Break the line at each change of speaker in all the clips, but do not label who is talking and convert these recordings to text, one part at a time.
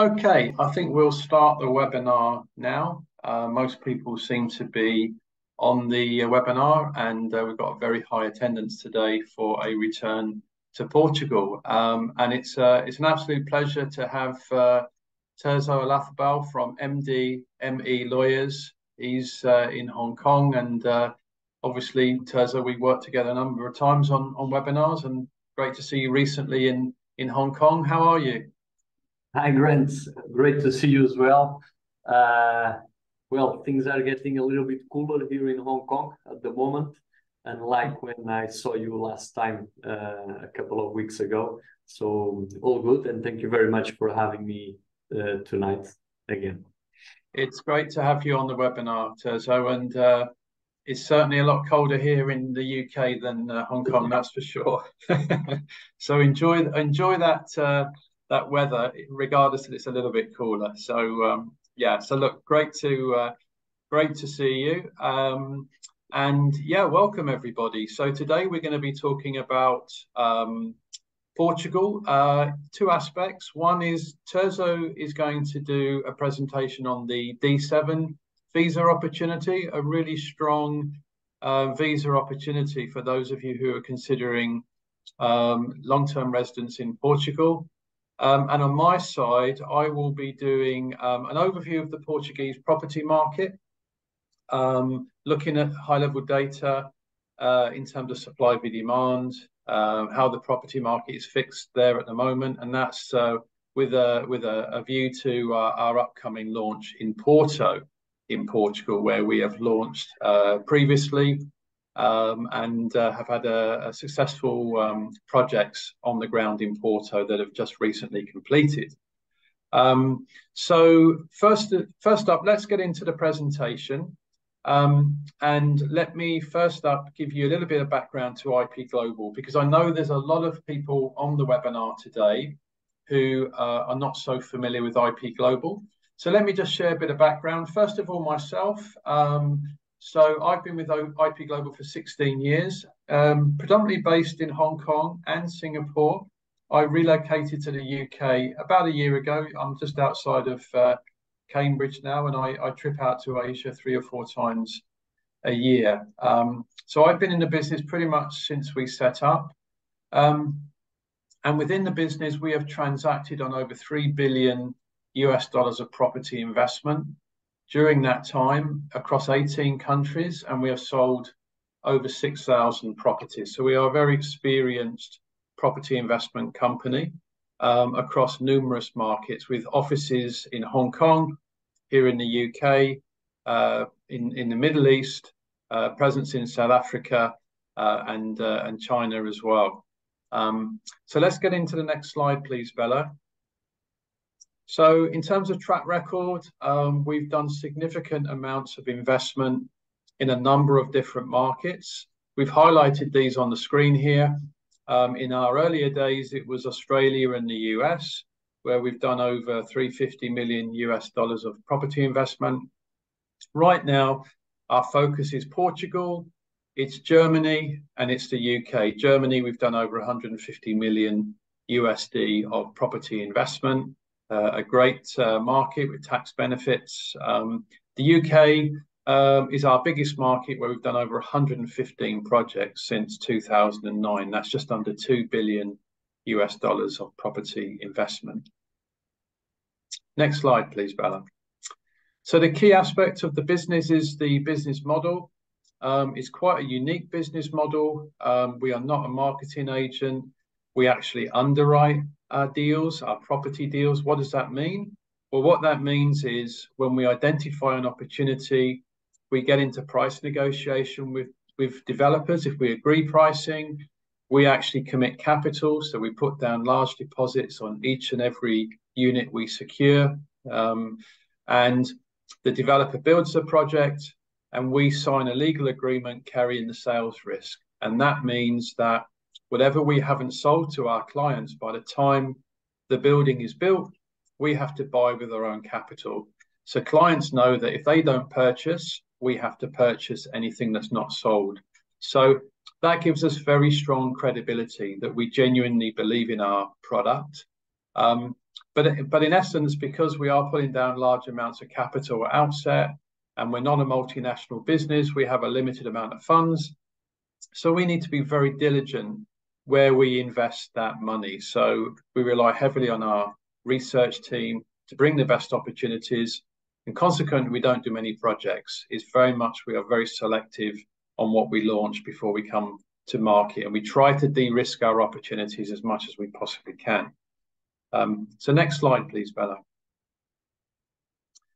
Okay, I think we'll start the webinar now. Uh, most people seem to be on the uh, webinar and uh, we've got a very high attendance today for a return to Portugal. Um, and it's, uh, it's an absolute pleasure to have uh, Terzo Olazabal from MD ME Lawyers. He's uh, in Hong Kong and obviously, Terzo, we worked together a number of times on, on webinars and great to see you recently in, in Hong Kong. How are you?
Hi, Grant. Great to see you as well. Uh, well, things are getting a little bit cooler here in Hong Kong at the moment, unlike when I saw you last time uh, a couple of weeks ago. So all good, and thank you very much for having me uh, tonight again.
It's great to have you on the webinar, Terzo, and uh, it's certainly a lot colder here in the UK than uh, Hong Kong, that's for sure. so enjoy enjoy that uh, that weather, regardless that it's a little bit cooler. So um, yeah, so look, great to uh, great to see you. Um, and yeah, welcome everybody. So today we're going to be talking about um, Portugal. Uh, two aspects. One is Terzo is going to do a presentation on the D7 visa opportunity, a really strong uh, visa opportunity for those of you who are considering um, long-term residence in Portugal. Um, and on my side, I will be doing um, an overview of the Portuguese property market, um, looking at high-level data uh, in terms of supply v demand, uh, how the property market is fixed there at the moment, and that's uh, with a with a, a view to uh, our upcoming launch in Porto, in Portugal, where we have launched uh, previously um, and uh, have had a, a successful um, projects on the ground in Porto that have just recently completed. Um, so first, first up, let's get into the presentation. Um, and let me first up give you a little bit of background to IP Global, because I know there's a lot of people on the webinar today who uh, are not so familiar with IP Global. So let me just share a bit of background. First of all, myself, um, so I've been with IP Global for 16 years, um, predominantly based in Hong Kong and Singapore. I relocated to the UK about a year ago. I'm just outside of uh, Cambridge now, and I, I, trip out to Asia three or four times a year. Um, so I've been in the business pretty much since we set up. Um, and within the business, we have transacted on over 3 billion US dollars of property investment during that time across 18 countries, and we have sold over 6,000 properties. So we are a very experienced property investment company um, across numerous markets with offices in Hong Kong, here in the UK, uh, in, in the Middle East, uh, presence in South Africa, uh, and, uh, and China as well. Um, so let's get into the next slide, please, Bella. So in terms of track record, um, we've done significant amounts of investment in a number of different markets. We've highlighted these on the screen here. Um, in our earlier days, it was Australia and the US, where we've done over 350 million US dollars of property investment. Right now, our focus is Portugal, it's Germany, and it's the UK. Germany, we've done over 150 million USD of property investment a great uh, market with tax benefits. Um, the UK um, is our biggest market where we've done over 115 projects since 2009. That's just under 2 billion US dollars of property investment. Next slide, please, Bella. So the key aspect of the business is the business model. Um, it's quite a unique business model. Um, we are not a marketing agent. We actually underwrite our deals, our property deals. What does that mean? Well, what that means is when we identify an opportunity, we get into price negotiation with, with developers. If we agree pricing, we actually commit capital. So we put down large deposits on each and every unit we secure. Um, and the developer builds the project and we sign a legal agreement carrying the sales risk. And that means that whatever we haven't sold to our clients by the time the building is built, we have to buy with our own capital. So clients know that if they don't purchase, we have to purchase anything that's not sold. So that gives us very strong credibility that we genuinely believe in our product. Um, But, but in essence, because we are putting down large amounts of capital at outset, and we're not a multinational business, we have a limited amount of funds. So we need to be very diligent where we invest that money. So we rely heavily on our research team to bring the best opportunities, and consequently, we don't do many projects. It's very much we are very selective on what we launch before we come to market, and we try to de-risk our opportunities as much as we possibly can. Um, so next slide, please, Bella.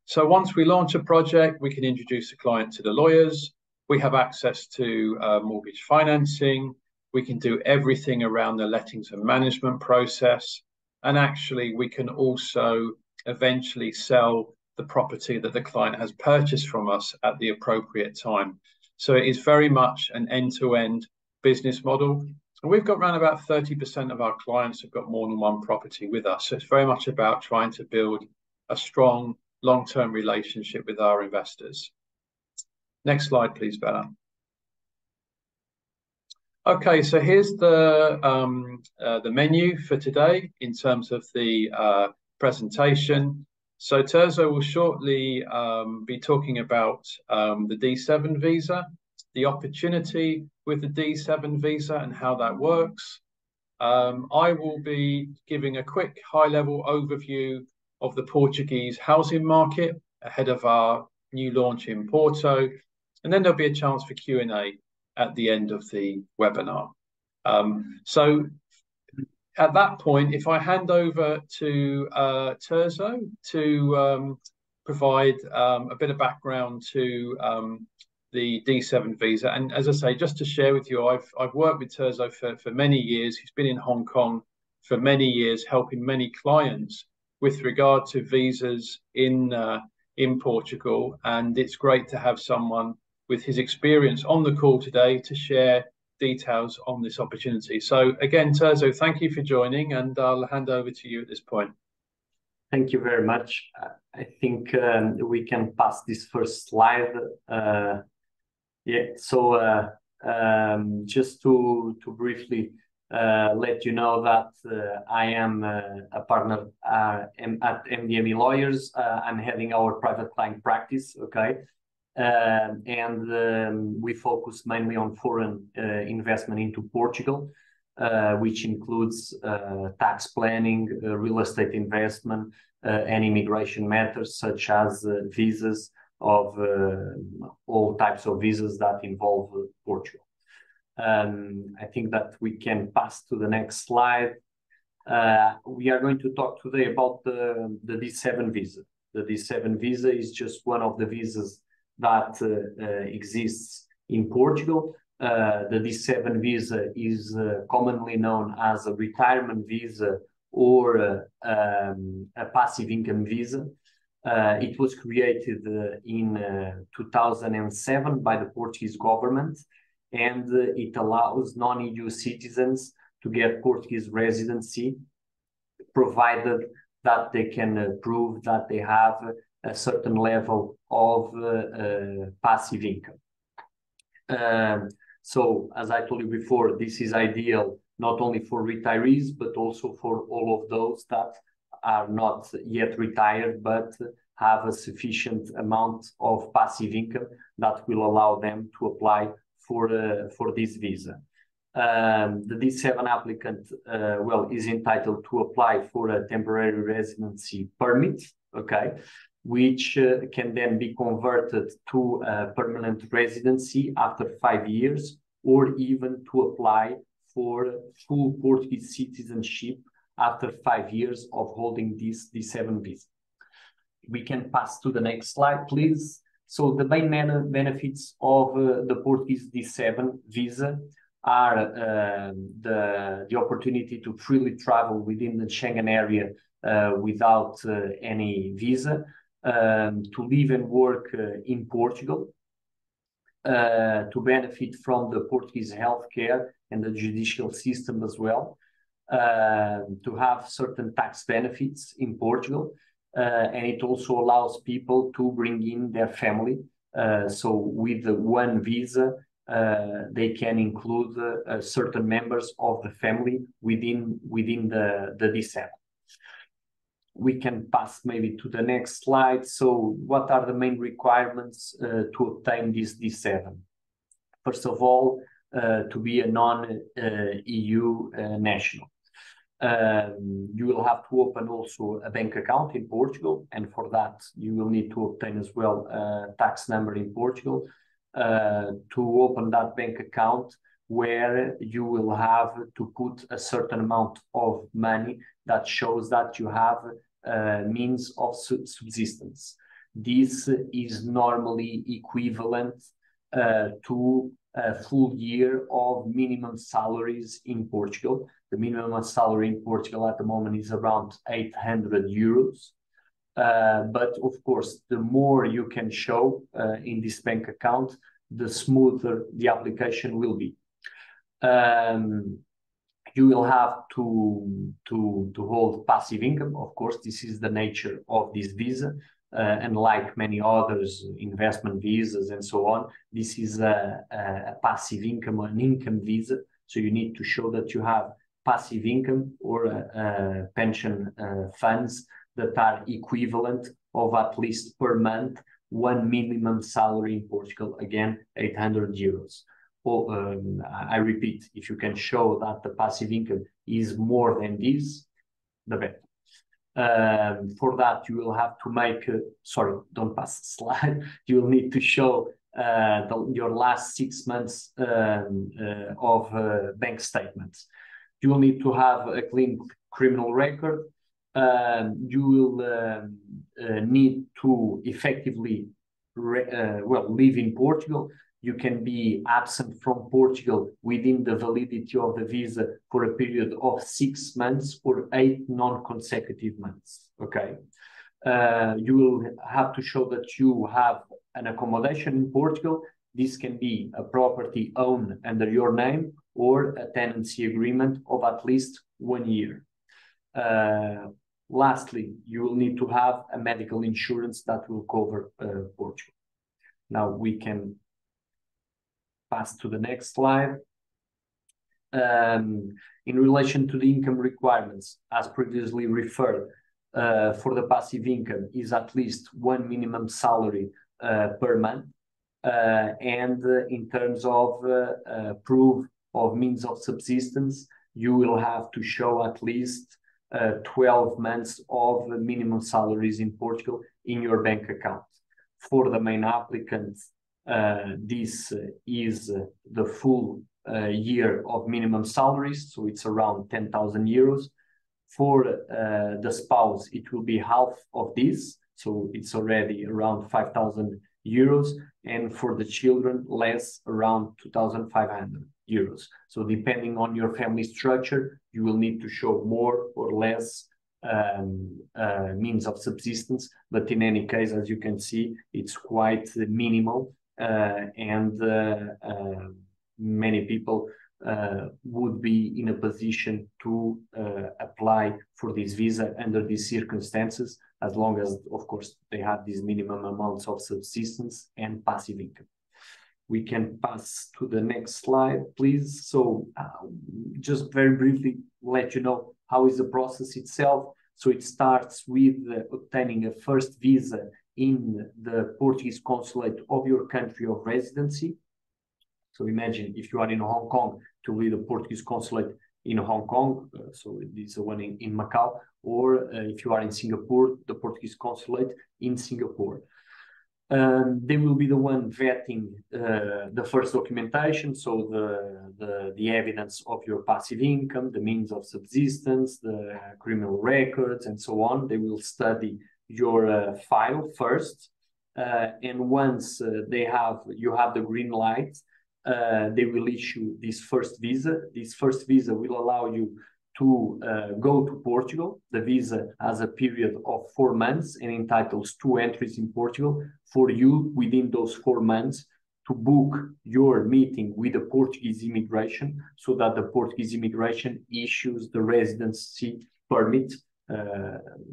So once we launch a project, we can introduce the client to the lawyers. We have access to uh, mortgage financing. We can do everything around the lettings and management process, and actually, we can also eventually sell the property that the client has purchased from us at the appropriate time. So it is very much an end-to-end business model, and we've got around about 30% of our clients have got more than one property with us. So it's very much about trying to build a strong long-term relationship with our investors. Next slide, please, Bella. Okay, so here's the um, uh, the menu for today in terms of the uh, presentation. So Terzo will shortly um, be talking about um, the D7 visa, the opportunity with the D7 visa, and how that works. I will be giving a quick high-level overview of the Portuguese housing market ahead of our new launch in Porto, and then there'll be a chance for Q&A at the end of the webinar. Um, so at that point, if I hand over to uh, Terzo to um, provide um, a bit of background to the D7 visa. And as I say, just to share with you, I've worked with Terzo for many years. He's been in Hong Kong for many years, helping many clients with regard to visas in uh, in Portugal, and it's great to have someone with his experience on the call today to share details on this opportunity. So again, Terzo, thank you for joining, and I'll hand over to you at this point.
Thank you very much. I think um, we can pass this first slide. Uh, yeah, so uh, um, just to to briefly uh, let you know that I am a partner at MDME Lawyers. I'm heading our private client practice, okay? Um, and um, we focus mainly on foreign uh, investment into Portugal, uh, which includes uh, tax planning, real estate investment, and immigration matters, such as visas of all types of visas that involve Portugal. Um, I think that we can pass to the next slide. We are going to talk today about the D7 visa. The D7 visa is just one of the visas that uh, exists in Portugal. Uh, the D7 visa is uh, commonly known as a retirement visa or um, a passive income visa. It was created in 2007 by the Portuguese government, and it allows non-EU citizens to get Portuguese residency, provided that they can prove that they have a certain level of uh, uh, passive income. Um, so as I told you before, this is ideal not only for retirees, but also for all of those that are not yet retired, but have a sufficient amount of passive income that will allow them to apply for uh, for this visa. Um, the D7 applicant, well, is entitled to apply for a temporary residency permit, okay? Which uh, can then be converted to a permanent residency after five years, or even to apply for full Portuguese citizenship after five years of holding this D7 visa. We can pass to the next slide, please. So the main benefits of uh, the Portuguese D7 visa are um, the opportunity to freely travel within the Schengen area uh, without any visa, Um, to live and work uh, in Portugal, uh, to benefit from the Portuguese healthcare and the judicial system as well, um, to have certain tax benefits in Portugal, uh, and it also allows people to bring in their family. So with the one visa, they can include certain members of the family within within the D7. We can pass maybe to the next slide. So what are the main requirements uh, to obtain this D7? First of all, uh, to be a non-EU uh, uh, national. Um, you will have to open also a bank account in Portugal, and for that you will need to obtain as well a tax number in Portugal uh, to open that bank account where you will have to put a certain amount of money that shows that you have uh, means of subsistence. This is normally equivalent uh, to a full year of minimum salaries in Portugal. The minimum salary in Portugal at the moment is around 800 euros. Uh, but of course, the more you can show uh, in this bank account, the smoother the application will be. Um, you will have to, to, to hold passive income. Of course, this is the nature of this visa. Uh, and like many others, investment visas and so on, this is a, a passive income, an income visa. So you need to show that you have passive income or uh, pension uh, funds that are equivalent of at least per month one minimum salary in Portugal, again, 800 euros. Um, I repeat, if you can show that the passive income is more than this, the better. Um, for that, you will have to make, uh, sorry, don't pass the slide. You will need to show uh, the, your last six months um, uh, of uh, bank statements. You will need to have a clean criminal record. Um, you will um, uh, need to effectively uh, well live in Portugal you can be absent from Portugal within the validity of the visa for a period of six months or eight non-consecutive months. Okay. Uh, you will have to show that you have an accommodation in Portugal. This can be a property owned under your name or a tenancy agreement of at least one year. Uh, lastly, you will need to have a medical insurance that will cover uh, Portugal. Now we can pass to the next slide. Um, in relation to the income requirements, as previously referred, uh, for the passive income is at least one minimum salary uh, per month. Uh, and uh, in terms of uh, uh, proof of means of subsistence, you will have to show at least 12 months of minimum salaries in Portugal in your bank account. For the main applicants, this is the full uh, year of minimum salaries, so it's around 10,000 euros. For uh, the spouse, it will be half of this, so it's already around 5,000 euros, and for the children, less, around 2,500 euros. So depending on your family structure, you will need to show more or less um, uh, means of subsistence. But in any case, as you can see, it's quite minimal uh, and uh, uh, many people would be in a position to apply for this visa under these circumstances, as long as, of course, they have these minimum amounts of subsistence and passive income. We can pass to the next slide, please. So uh, just very briefly let you know how is the process itself. So it starts with uh, obtaining a first visa in the Portuguese consulate of your country of residency. So imagine if you are in Hong Kong to lead a Portuguese consulate in Hong Kong, uh, so this is the one in, in Macau, or uh, if you are in Singapore, the Portuguese consulate in Singapore. Um, they will be the one vetting uh, the first documentation, so the, the, the evidence of your passive income, the means of subsistence, the criminal records, and so on. They will study your uh, file first, uh, and once uh, they have you have the green light, they will issue this first visa. This first visa will allow you to uh, go to Portugal. The visa has a period of four months and entitles two entries in Portugal for you within those four months to book your meeting with the Portuguese immigration so that the Portuguese immigration issues the residency permit uh,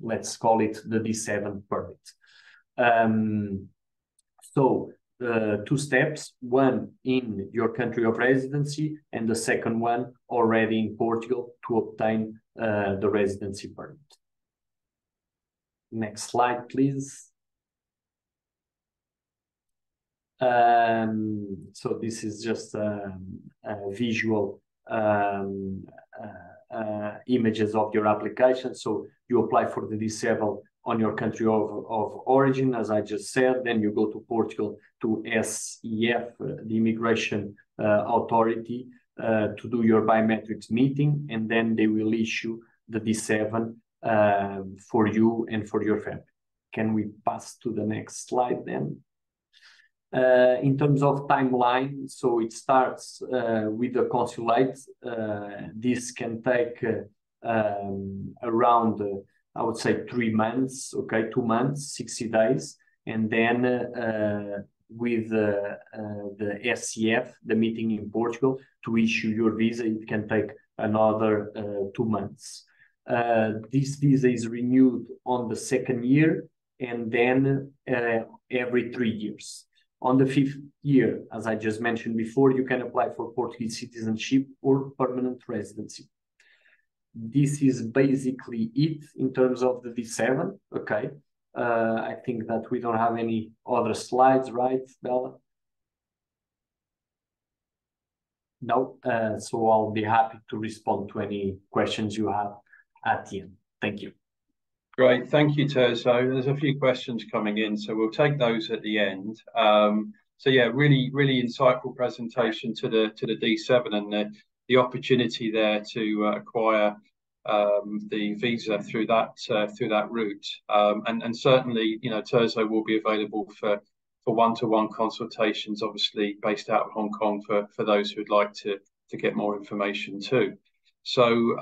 let's call it the D7 permit. Um, so uh, two steps, one in your country of residency and the second one already in Portugal to obtain uh, the residency permit. Next slide, please. Um, so this is just um, a visual um, uh, uh, images of your application. So you apply for the D7 on your country of, of origin, as I just said. Then you go to Portugal to SEF, uh, the immigration uh, authority, uh, to do your biometrics meeting, and then they will issue the D7 um, for you and for your family. Can we pass to the next slide then? Uh, in terms of timeline, so it starts uh, with the consulate. Uh, this can take uh, um, around, uh, I would say, three months, okay, two months, 60 days. And then uh, with the SEF, the meeting in Portugal, to issue your visa, it can take another two months. This visa is renewed on the second year and then every three years. On the fifth year, as I just mentioned before, you can apply for Portuguese citizenship or permanent residency. This is basically it in terms of the D7. Okay. Uh, I think that we don't have any other slides, right, Bella? No. Uh, so I'll be happy to respond to any questions you have at the end. Thank you.
Great. Thank you, Terzo. There's a few questions coming in, so we'll take those at the end. Um, so yeah, really, really insightful presentation to the to the D7 and the opportunity there to uh, acquire um, the visa through that uh, through that route. Um, and certainly, you know, Terzo will be available for one-to-one consultations, obviously based out of Hong Kong for for those who'd like to to get more information too. So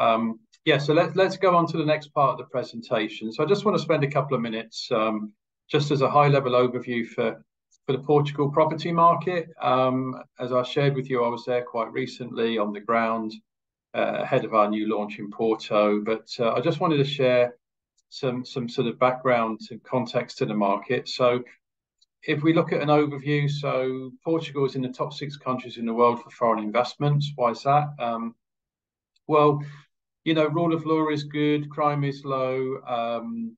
yeah, so let's let's go on to the next part of the presentation. So I just want to spend a couple of minutes um, just as a high level overview for for the Portugal property market. Um, as I shared with you, I was there quite recently on the ground uh, ahead of our new launch in Porto. But uh, I just wanted to share some some sort of background and context to the market. So if we look at an overview, so Portugal is in the top six countries in the world for foreign investments. Why is that? Um, well, you know, rule of law is good, crime is low, um,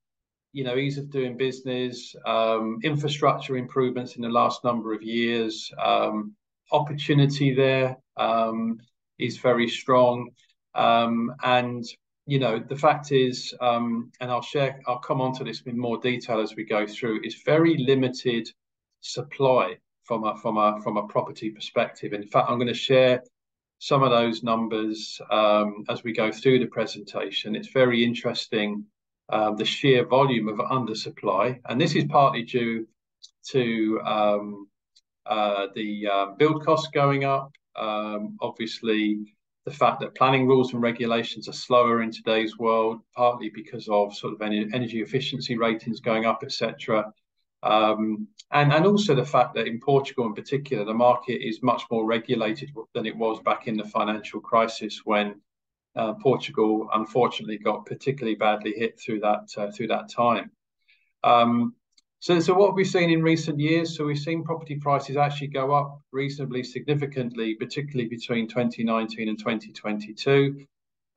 you know, ease of doing business, um, infrastructure improvements in the last number of years, um, opportunity there um, is very strong. Um, and, you know, the fact is, um, and I'll share, I'll come on to this in more detail as we go through, is very limited supply from a, from a, from a property perspective. In fact, I'm going to share some of those numbers um, as we go through the presentation. It's very interesting, uh, the sheer volume of undersupply, and this is partly due to um, uh, the uh, build costs going up. Um, obviously, the fact that planning rules and regulations are slower in today's world, partly because of sort of energy efficiency ratings going up, etc. Um, and, and also the fact that in Portugal in particular, the market is much more regulated than it was back in the financial crisis when uh, Portugal unfortunately got particularly badly hit through that uh, through that time. Um, so, so what we've seen in recent years? So we've seen property prices actually go up reasonably significantly, particularly between 2019 and 2022.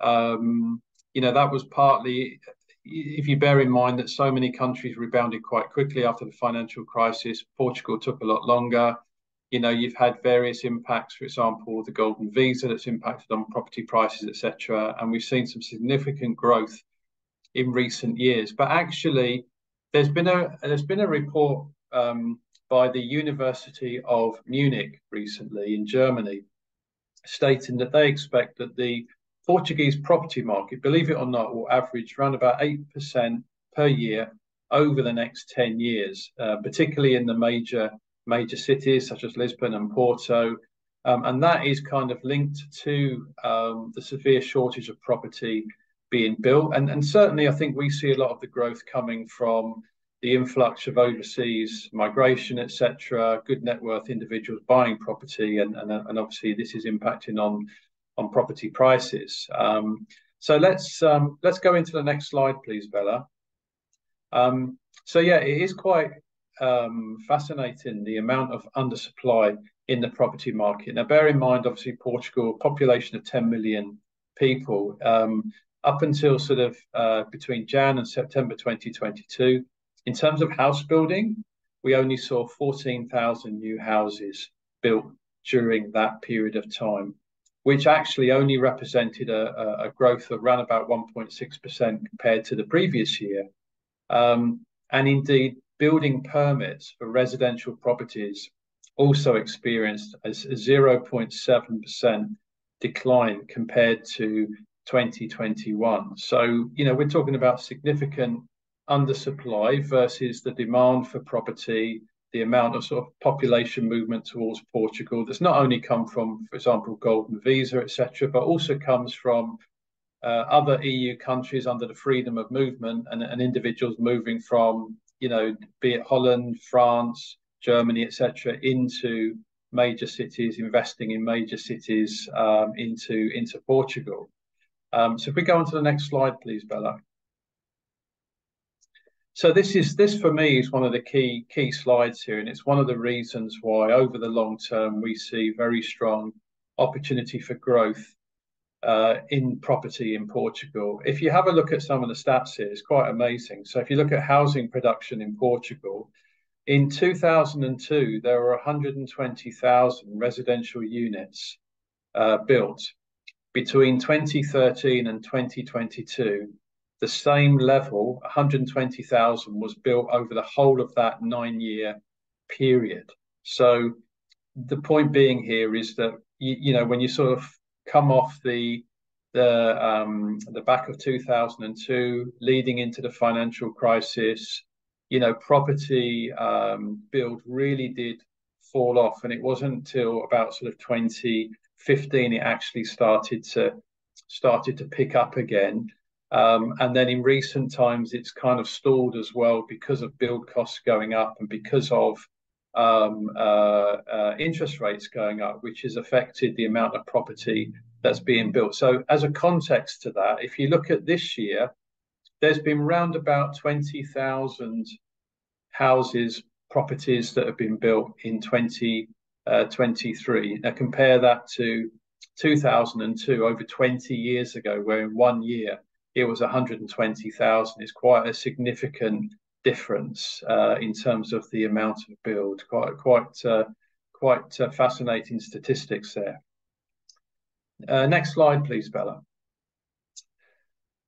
Um, you know, that was partly if you bear in mind that so many countries rebounded quite quickly after the financial crisis, Portugal took a lot longer. You know, you've had various impacts, for example, the golden visa that's impacted on property prices, etc. And we've seen some significant growth in recent years. But actually, there's been a there's been a report um, by the University of Munich recently in Germany, stating that they expect that the Portuguese property market, believe it or not, will average around about 8% per year over the next 10 years, uh, particularly in the major major cities such as Lisbon and Porto. Um, and that is kind of linked to um, the severe shortage of property being built. And, and certainly, I think we see a lot of the growth coming from the influx of overseas migration, etc., good net worth individuals buying property. And, and, and obviously, this is impacting on on property prices. Um, so let's um, let's go into the next slide, please, Bella. Um, so yeah, it is quite um, fascinating the amount of undersupply in the property market. Now, bear in mind, obviously, Portugal, population of 10 million people. Um, up until sort of uh, between Jan and September 2022. In terms of house building, we only saw 14,000 new houses built during that period of time, which actually only represented a, a growth of around about 1.6% compared to the previous year. Um, and indeed, building permits for residential properties also experienced a 0.7% decline compared to 2021. So, you know, we're talking about significant undersupply versus the demand for property, the amount of sort of population movement towards Portugal that's not only come from, for example, golden visa, etc., but also comes from uh, other EU countries under the freedom of movement and, and individuals moving from, you know, be it Holland, France, Germany, etc., into major cities, investing in major cities um, into into Portugal. Um, so if we go on to the next slide, please, Bella. So this is this for me is one of the key key slides here, and it's one of the reasons why over the long term we see very strong opportunity for growth uh, in property in Portugal. If you have a look at some of the stats here, it's quite amazing. So if you look at housing production in Portugal, in 2002, there were 120,000 residential units uh, built. Between 2013 and 2022, the same level, 120,000, was built over the whole of that nine year period. So the point being here is that, you, you know, when you sort of come off the the um, the back of 2002, leading into the financial crisis, you know, property um, build really did fall off, and it wasn't until about sort of 2015 it actually started to started to pick up again. Um, and then in recent times, it's kind of stalled as well because of build costs going up and because of um, uh, uh, interest rates going up, which has affected the amount of property that's being built. So, as a context to that, if you look at this year, there's been round about 20,000 houses, properties that have been built in 2023. Uh, now, compare that to 2002, over 20 years ago, where in one year it was 120,000. It's quite a significant difference uh, in terms of the amount of build. Quite, quite, uh, quite uh, fascinating statistics there. Uh, next slide, please, Bella.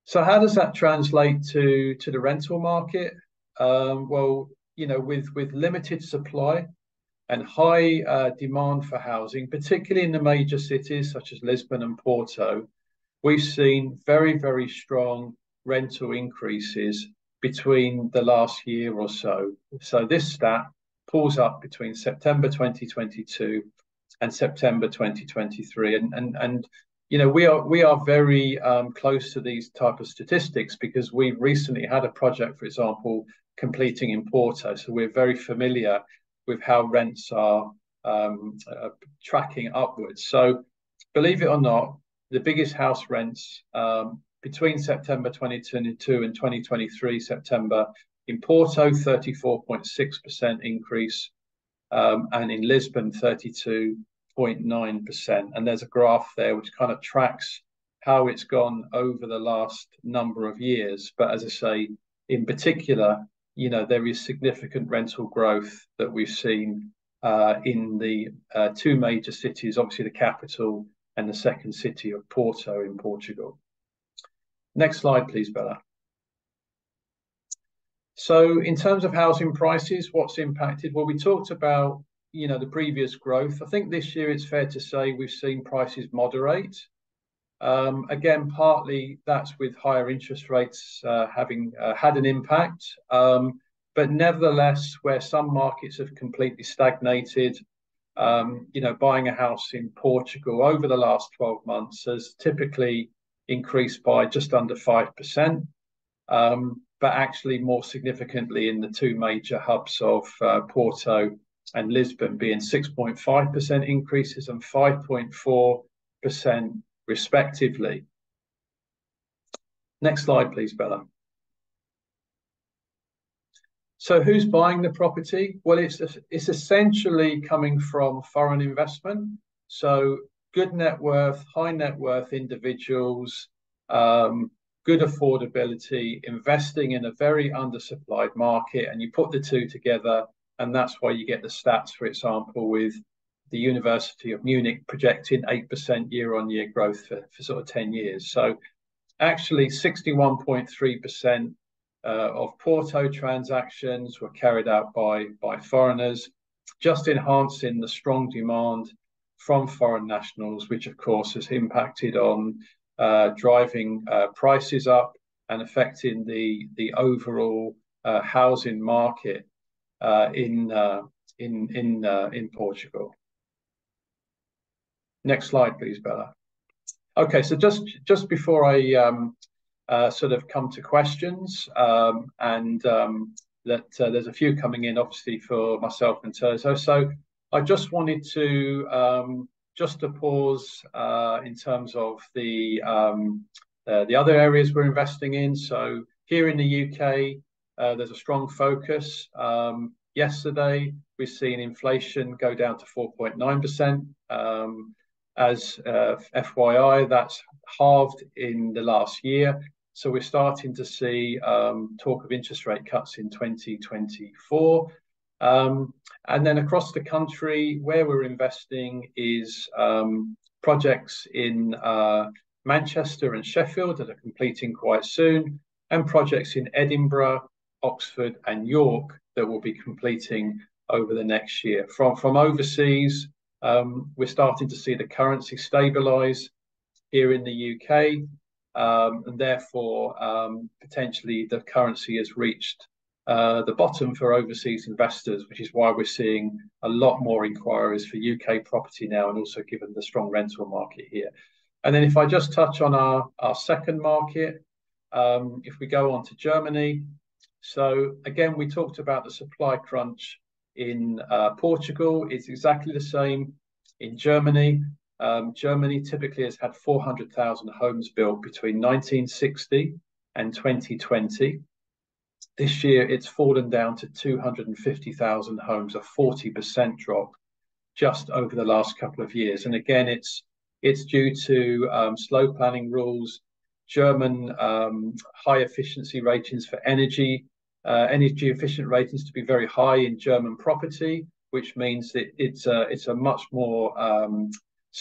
So how does that translate to, to the rental market? Um, well, you know, with, with limited supply and high uh, demand for housing, particularly in the major cities such as Lisbon and Porto, we've seen very, very strong rental increases between the last year or so. So this stat pulls up between September 2022 and September 2023. And and and you know we are we are very um, close to these type of statistics because we've recently had a project, for example, completing in Porto, so we're very familiar with how rents are um, uh, tracking upwards. So believe it or not, the biggest house rents um, between September 2022 and 2023 September in Porto, 34.6% increase, um, and in Lisbon, 32.9%. And there's a graph there which kind of tracks how it's gone over the last number of years. But as I say, in particular, you know, there is significant rental growth that we've seen uh, in the uh, two major cities, obviously the capital and the second city of Porto in Portugal. Next slide, please, Bella. So in terms of housing prices, what's impacted? Well, we talked about, you know, the previous growth. I think this year it's fair to say we've seen prices moderate. Um, again, partly that's with higher interest rates uh, having uh, had an impact. Um, but nevertheless, where some markets have completely stagnated, um, you know, buying a house in Portugal over the last 12 months has typically increased by just under 5%. Um, but actually more significantly in the two major hubs of uh, Porto and Lisbon being 6.5% increases and 5.4% respectively. Next slide, please, Bella. So who's buying the property? Well, it's it's essentially coming from foreign investment. So good net worth, high net worth individuals, um, good affordability, investing in a very undersupplied market, and you put the two together, and that's why you get the stats, for example, with the University of Munich projecting 8% year-on-year growth for, for sort of 10 years. So actually 61.3% uh, of Porto transactions were carried out by, by foreigners, just enhancing the strong demand from foreign nationals, which of course has impacted on uh, driving uh, prices up and affecting the the overall uh, housing market uh, in uh, in in uh, in Portugal. Next slide, please, Bella. Okay, so just just before I um, sort of come to questions, um, and um, that there's a few coming in, obviously for myself and Terzo. So I just wanted to um, just to pause uh, in terms of the uh, the other areas we're investing in. So here in the UK, uh, there's a strong focus. Yesterday, we've seen inflation go down to 4.9%. Um, as uh, FYI, that's halved in the last year. So we're starting to see um, talk of interest rate cuts in 2024. Um, and then across the country, where we're investing is um, projects in uh, Manchester and Sheffield that are completing quite soon, and projects in Edinburgh, Oxford, and York that will be completing over the next year. From from overseas, um, we're starting to see the currency stabilise here in the UK, um, and therefore um, potentially the currency has reached uh, the bottom for overseas investors, which is why we're seeing a lot more inquiries for UK property now, and also given the strong rental market here. And then if I just touch on our, our second market, um, if we go on to Germany, so again, we talked about the supply crunch in uh, Portugal. It's exactly the same in Germany. Um, Germany typically has had 400,000 homes built between 1960 and 2020. This year, it's fallen down to 250,000 homes, a 40% drop just over the last couple of years. And again, it's it's due to um, slow planning rules, German um, high efficiency ratings for energy, uh, energy efficient ratings to be very high in German property, which means that it's a, it's a much more um,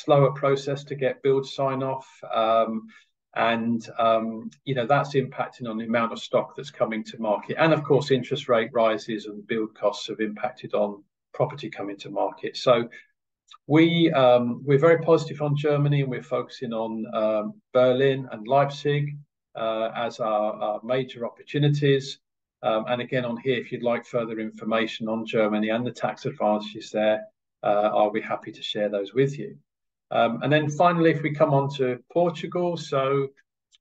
slower process to get build sign off. Um, and um, you know that's impacting on the amount of stock that's coming to market. And of course, interest rate rises and build costs have impacted on property coming to market. So we um, we're very positive on Germany, and we're focusing on um, Berlin and Leipzig uh, as our, our, major opportunities. Um, and again, on here, if you'd like further information on Germany and the tax advantages there, uh, I'll be happy to share those with you. Um, and then finally, if we come on to Portugal, so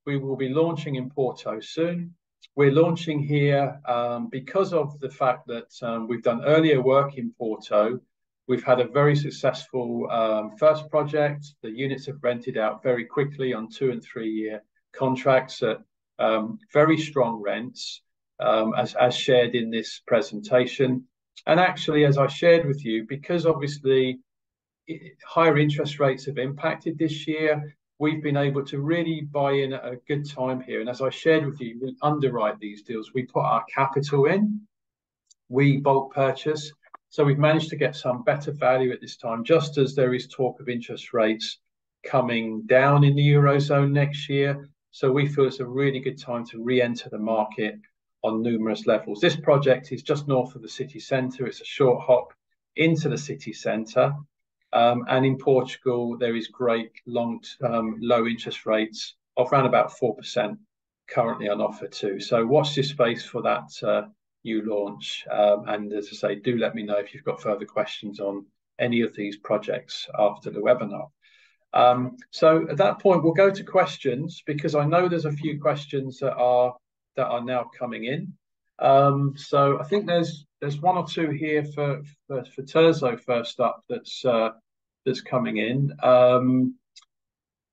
we will be launching in Porto soon. We're launching here um, because of the fact that um, we've done earlier work in Porto. We've had a very successful um, first project. The units have rented out very quickly on two and three year contracts at um, very strong rents, um, as, as shared in this presentation. And actually, as I shared with you, because obviously higher interest rates have impacted this year. We've been able to really buy in at a good time here. And as I shared with you, we underwrite these deals. We put our capital in, we bulk purchase. So we've managed to get some better value at this time, just as there is talk of interest rates coming down in the Eurozone next year. So we feel it's a really good time to re-enter the market on numerous levels. This project is just north of the city centre. It's a short hop into the city centre. Um, and in Portugal, there is great long-term low interest rates of around about 4% currently on offer too. So watch this space for that uh, new launch. Um, and as I say, do let me know if you've got further questions on any of these projects after the webinar. Um, so at that point, we'll go to questions because I know there's a few questions that are that are now coming in. Um, so I think there's there's one or two here for for, for Terzo first up that's uh, that's coming in. Um,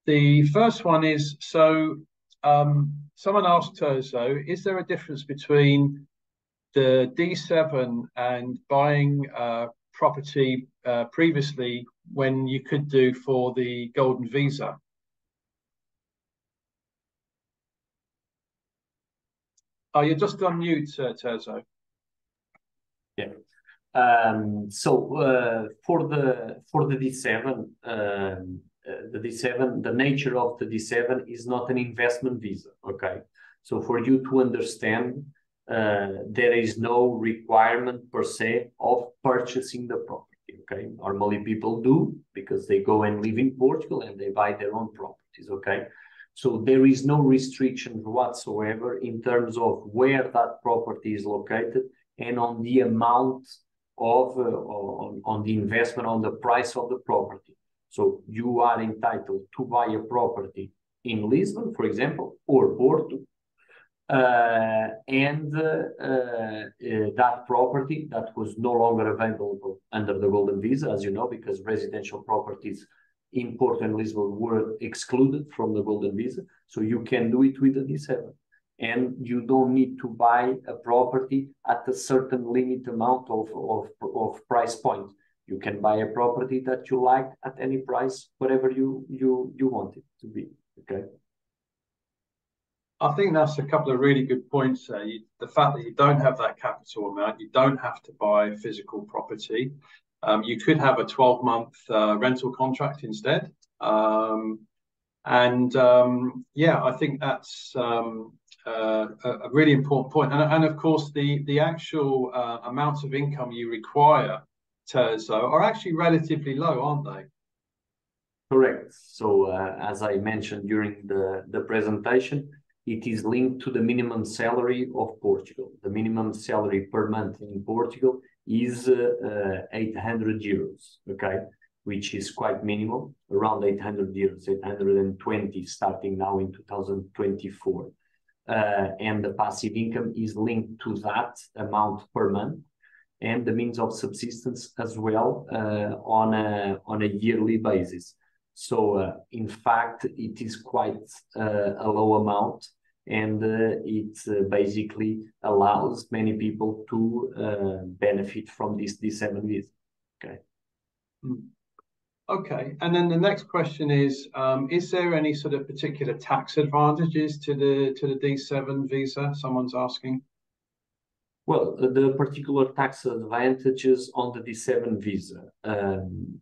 the first one is so um, someone asked Terzo, is there a difference between the D7 and buying uh, property uh, previously when you could do for the golden visa? Oh, you're just on mute, uh, Terzo.
Yeah. Um, so uh, for the for the D7, um, uh, the D7, the nature of the D7 is not an investment visa. Okay, so for you to understand, uh, there is no requirement per se of purchasing the property. Okay, normally people do because they go and live in Portugal and they buy their own properties. Okay, so there is no restriction whatsoever in terms of where that property is located and on the amount of uh, on, on the investment on the price of the property. So you are entitled to buy a property in Lisbon, for example, or Porto, uh, and uh, uh, that property that was no longer available under the golden visa, as you know, because residential properties in Porto and Lisbon were excluded from the golden visa. So you can do it with the D7. And you don't need to buy a property at a certain limit amount of, of, of price point. You can buy a property that you like at any price, whatever you you you want it to be. Okay.
I think that's a couple of really good points. You, the fact that you don't have that capital amount, you don't have to buy physical property. Um, you could have a 12 month uh, rental contract instead. Um, and um, yeah, I think that's um, uh, a really important point. And, and of course, the, the actual uh, amounts of income you require, Terzo, are actually relatively low, aren't they?
Correct. So, uh, as I mentioned during the, the presentation, it is linked to the minimum salary of Portugal. The minimum salary per month in Portugal is uh, 800 euros, okay, which is quite minimal, around 800 euros, 820 starting now in 2024. Uh, and the passive income is linked to that amount per month and the means of subsistence as well uh, on a on a yearly basis. So uh, in fact, it is quite uh, a low amount and uh, it uh, basically allows many people to uh, benefit from this D7. Okay.
Okay, and then the next question is: um, Is there any sort of particular tax advantages to the to the D7 visa? Someone's asking.
Well, the particular tax advantages on the D7 visa. Um,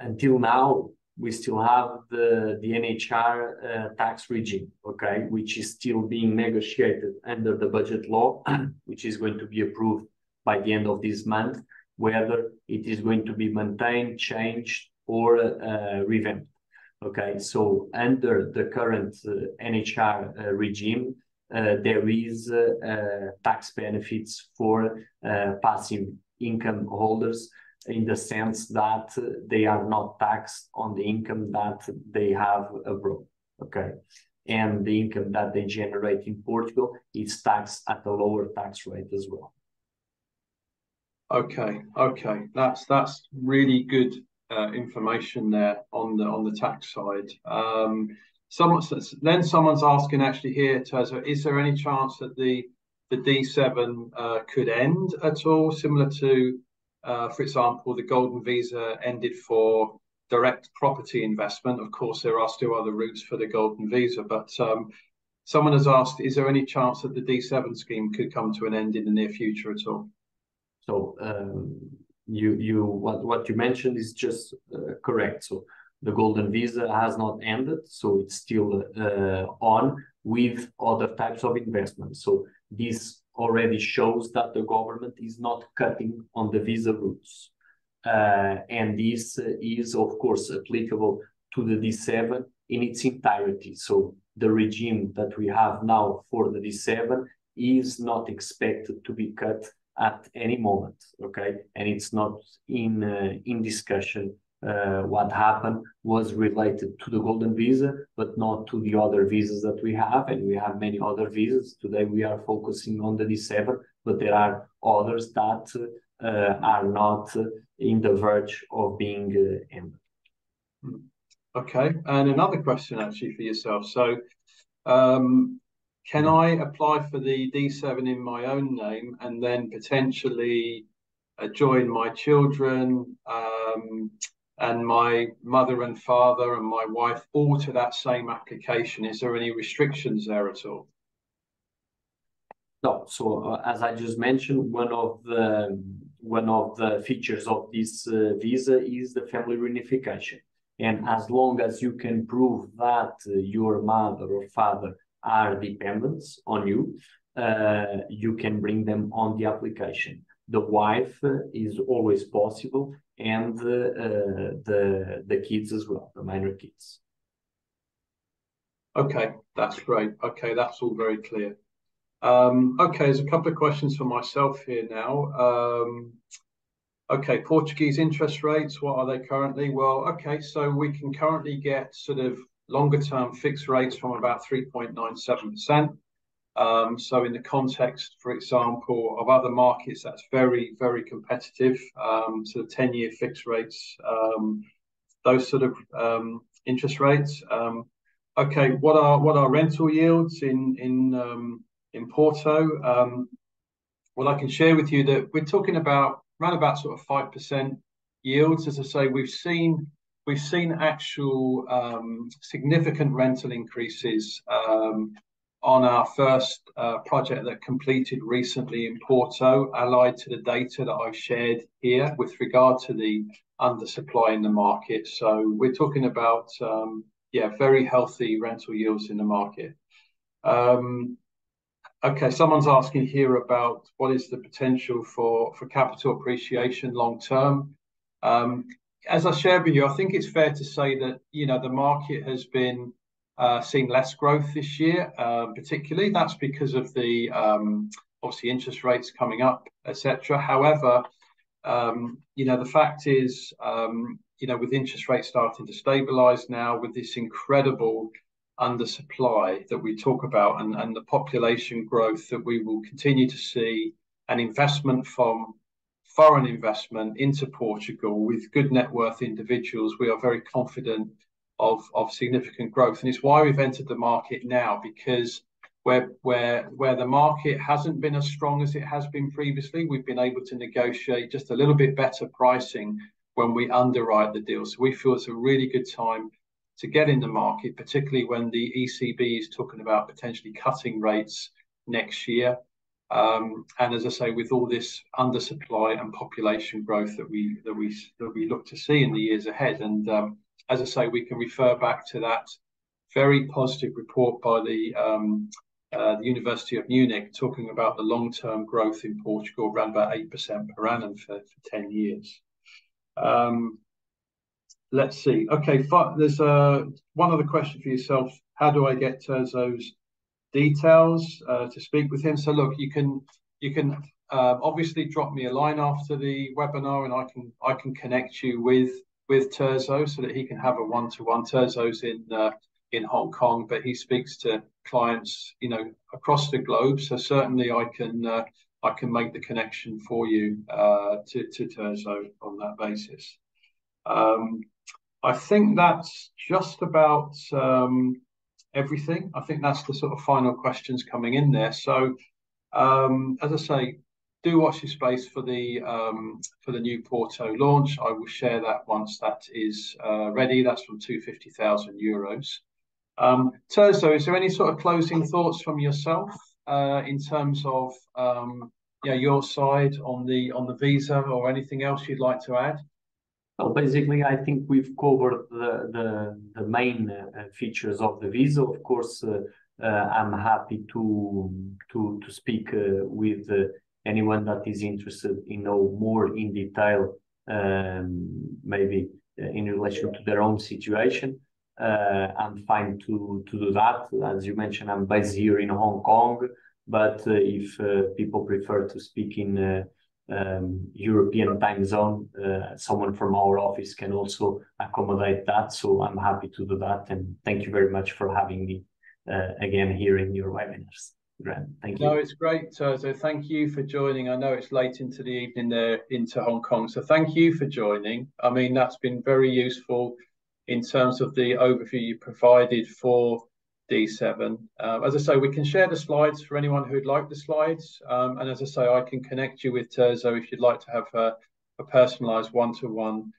until now, we still have the, the NHR uh, tax regime, okay, which is still being negotiated under the budget law, which is going to be approved by the end of this month, whether it is going to be maintained, changed, or uh, revamped. Okay, so under the current uh, NHR uh, regime, there is tax benefits for passive income holders in the sense that they are not taxed on the income that they have abroad. Okay. And the income that they generate in Portugal is taxed at a lower tax rate as well.
Okay, okay, that's that's really good uh, information there on the on the tax side. Um, someone then someone's asking actually here, Terzo, is there any chance that the the D7 uh, could end at all, similar to uh, for example, the golden visa ended for direct property investment. Of course, there are still other routes for the golden visa, but um, someone has asked, is there any chance that the D7 scheme could come to an end in the near future at all?
So um, you you what what you mentioned is just uh, correct. So the golden visa has not ended, so it's still uh, on with other types of investments. So this already shows that the government is not cutting on the visa routes. Uh, and this is, of course, applicable to the D7 in its entirety. So the regime that we have now for the D7 is not expected to be cut at any moment, okay? And it's not in uh, in discussion uh, what happened was related to the golden visa, but not to the other visas that we have. And we have many other visas. Today we are focusing on the D7, but there are others that uh, are not in the verge of being uh.
Hmm. Okay. And another question actually for yourself. So, um, can I apply for the D7 in my own name and then potentially uh, join my children? Um, and my mother and father and my wife all to that same application? Is there any restrictions there at all?
No. So as I just mentioned, one of the one of the features of this visa is the family reunification. And as long as you can prove that your mother or father are dependents on you, uh, you can bring them on the application. The wife is always possible, and uh, the the kids as well, the minor kids.
Okay, that's great. Okay, that's all very clear. Um, okay, there's a couple of questions for myself here now. Um, okay, Portuguese interest rates, what are they currently? Well, okay, so we can currently get sort of longer term fixed rates from about 3.97%. Um, so in the context, for example, of other markets, that's very, very competitive. Um, so 10-year fixed rates, um, those sort of interest rates. Okay, what are what are rental yields in Porto? well, I can share with you that we're talking about around about sort of five percent yields. As I say, we've seen we've seen actual um, significant rental increases um, on our first uh, project that completed recently in Porto, allied to the data that I've shared here with regard to the undersupply in the market. So we're talking about, um, yeah, very healthy rental yields in the market. Okay, someone's asking here about what is the potential for capital appreciation long term. As I shared with you, I think it's fair to say that you know the market has been uh, seen less growth this year, uh, particularly. That's because of the um, obviously interest rates coming up, etc. However, um, you know the fact is, um, you know, with interest rates starting to stabilise now, with this incredible undersupply that we talk about, and, and the population growth that we will continue to see, an investment from foreign investment into Portugal with good net worth individuals, we are very confident of, of significant growth. And it's why we've entered the market now, because where, where, where the market hasn't been as strong as it has been previously, we've been able to negotiate just a little bit better pricing when we underwrite the deal. So we feel it's a really good time to get in the market, particularly when the ECB is talking about potentially cutting rates next year. Um, and as I say, with all this undersupply and population growth that we that we that we look to see in the years ahead, and um, as I say, we can refer back to that very positive report by the um, uh, the University of Munich talking about the long-term growth in Portugal, around about eight percent per annum for, for ten years. Um, let's see. Okay, there's uh, one other question for yourself. How do I get Terzo's details uh, to speak with him? So look, you can you can uh, obviously drop me a line after the webinar, and I can I can connect you with with Terzo so that he can have a one-to-one. Terzo's in uh, in Hong Kong, but he speaks to clients, you know, across the globe. So certainly, I can uh, I can make the connection for you uh, to to Terzo on that basis. Um, I think that's just about um, everything. I think that's the sort of final questions coming in there. So, um, as I say, do watch your space for the um, for the new Porto launch. I will share that once that is uh, ready. That's from two fifty thousand euros. Um, Terzo, is there any sort of closing thoughts from yourself uh, in terms of um, yeah your side on the on the visa or anything else you'd like to add?
Well, basically, I think we've covered the the, the main uh, features of the visa. Of course, uh, uh, I'm happy to to to speak with anyone that is interested in know more in detail, um, maybe in relation to their own situation. Uh, I'm fine to, to do that. As you mentioned, I'm based here in Hong Kong, but uh, if uh, people prefer to speak in um, European time zone, uh, someone from our office can also accommodate that. So I'm happy to do that. And thank you very much for having me again here in your webinars. Thank you.
No, it's great. So, so thank you for joining. I know it's late into the evening there into Hong Kong. So thank you for joining. I mean, that's been very useful in terms of the overview you provided for D7. Uh, as I say, we can share the slides for anyone who'd like the slides. Um, and as I say, I can connect you with Terzo if you'd like to have a, a personalized one-to-one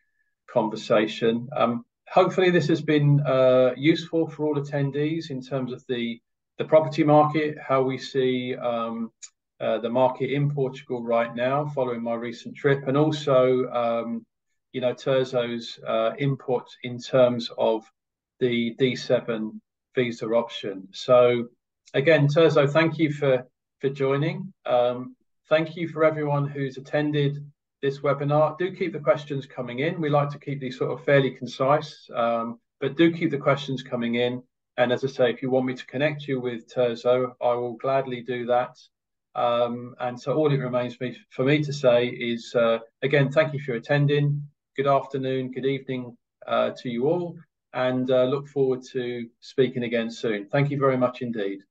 conversation. Um, hopefully this has been uh, useful for all attendees in terms of the the property market, how we see um, uh, the market in Portugal right now, following my recent trip, and also, um, you know, Terzo's uh, input in terms of the D7 visa option. So, again, Terzo, thank you for for joining. Um, thank you for everyone who's attended this webinar. Do keep the questions coming in. We like to keep these sort of fairly concise, um, but do keep the questions coming in. And as I say, if you want me to connect you with Terzo, I will gladly do that. Um, and so all it remains me, for me to say is, uh, again, thank you for attending. Good afternoon, good evening uh, to you all, and uh, look forward to speaking again soon. Thank you very much indeed.